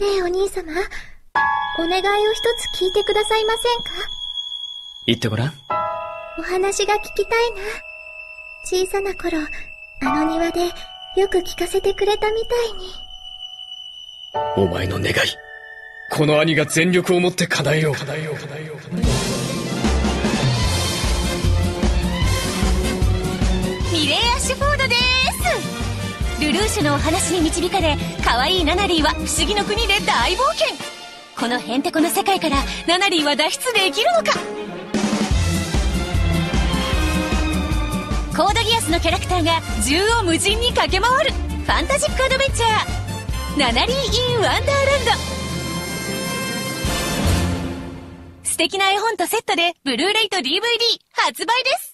ねえお兄様、お願いを一つ聞いてくださいませんか？言ってごらん。お話が聞きたいな。小さな頃、あの庭でよく聞かせてくれたみたいに。お前の願い。この兄が全力を持って叶えよう。叶えよう、叶えよう、叶えよう。ミレイ・アッシュフォードですルーシュのお話に導かれ、可愛いナナリーは不思議の国で大冒険。このヘンテコの世界からナナリーは脱出できるのか？コードギアスのキャラクターが縦横無尽に駆け回るファンタジックアドベンチャー。ナナリー in Wonderland。素敵な絵本とセットでブルーレイと DVD 発売です。